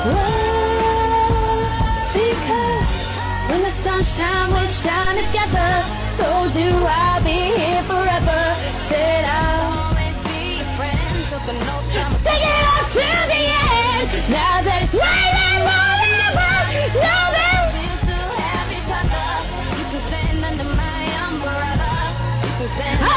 Whoa, because when the sunshine will shine together, told you I'll be here forever. Said I'll always be your friend, took a note. Stick it out to the end. Now that it's way that love in the that we still have each other. You can stand under my umbrella. You can stand.